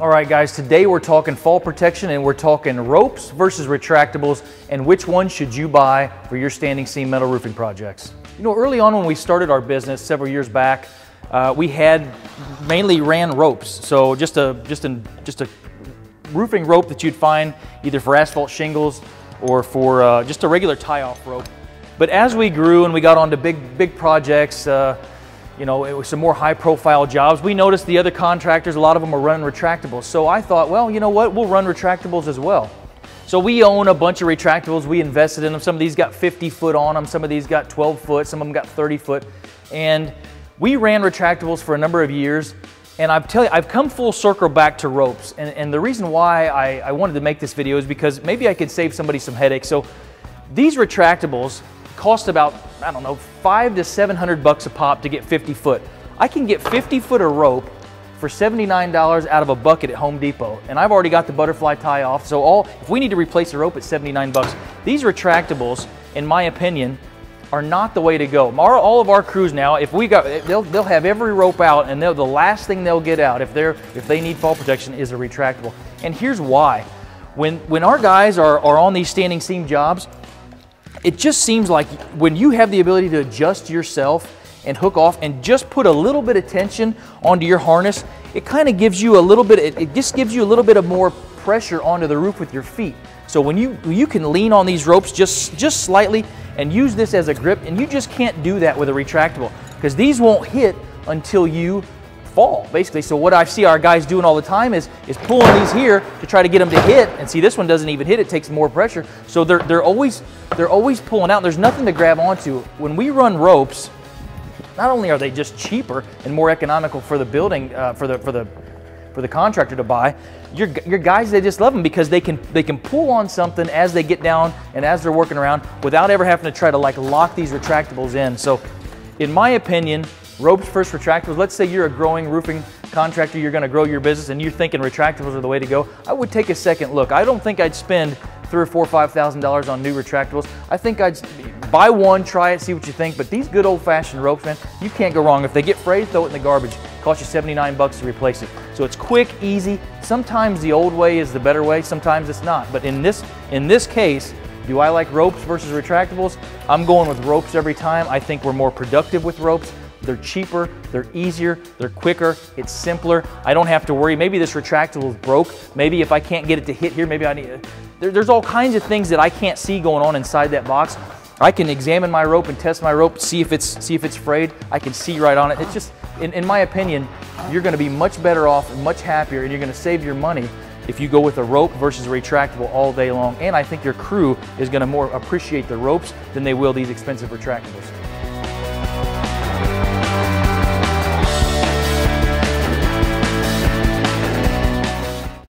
All right, guys, today we're talking fall protection and we're talking ropes versus retractables and which one should you buy for your standing seam metal roofing projects. You know, early on when we started our business several years back, uh, we had mainly ran ropes. So just a, just, a, just a roofing rope that you'd find either for asphalt shingles or for uh, just a regular tie-off rope. But as we grew and we got onto big, big projects, uh, you know, it was some more high profile jobs. We noticed the other contractors, a lot of them were running retractables. So I thought, well, you know what, we'll run retractables as well. So we own a bunch of retractables. We invested in them. Some of these got 50 foot on them. Some of these got 12 foot. Some of them got 30 foot. And we ran retractables for a number of years. And I've tell you, I've come full circle back to ropes. And, and the reason why I, I wanted to make this video is because maybe I could save somebody some headaches. So these retractables cost about, I don't know, five to 700 bucks a pop to get 50 foot. I can get 50 foot of rope for $79 out of a bucket at Home Depot. And I've already got the butterfly tie off. So all, if we need to replace the rope at 79 bucks, these retractables, in my opinion, are not the way to go. Our, all of our crews now, if we got, they'll, they'll have every rope out and the last thing they'll get out if they're, if they need fall protection is a retractable. And here's why. When, when our guys are, are on these standing seam jobs, it just seems like when you have the ability to adjust yourself and hook off and just put a little bit of tension onto your harness, it kind of gives you a little bit, it, it just gives you a little bit of more pressure onto the roof with your feet. So when you, you can lean on these ropes just, just slightly and use this as a grip, and you just can't do that with a retractable because these won't hit until you fall, basically. So what I see our guys doing all the time is, is pulling these here to try to get them to hit. And see, this one doesn't even hit. It takes more pressure. So they're, they're, always, they're always pulling out. There's nothing to grab onto. When we run ropes, not only are they just cheaper and more economical for the building, uh, for, the, for, the, for the contractor to buy, your, your guys, they just love them because they can, they can pull on something as they get down and as they're working around without ever having to try to like lock these retractables in. So in my opinion, ropes first retractables. Let's say you're a growing roofing contractor, you're going to grow your business and you're thinking retractables are the way to go. I would take a second look. I don't think I'd spend three or four, five thousand dollars on new retractables. I think I'd buy one, try it, see what you think. But these good old-fashioned ropes, man, you can't go wrong. If they get frayed, throw it in the garbage. Cost you 79 bucks to replace it. So it's quick, easy. Sometimes the old way is the better way. Sometimes it's not. But in this in this case, do I like ropes versus retractables? I'm going with ropes every time. I think we're more productive with ropes. They're cheaper, they're easier, they're quicker, it's simpler. I don't have to worry. Maybe this retractable is broke. Maybe if I can't get it to hit here, maybe I need, there, there's all kinds of things that I can't see going on inside that box. I can examine my rope and test my rope, see if it's, see if it's frayed. I can see right on it. It's just, in, in my opinion, you're gonna be much better off, and much happier, and you're gonna save your money if you go with a rope versus a retractable all day long. And I think your crew is gonna more appreciate the ropes than they will these expensive retractables.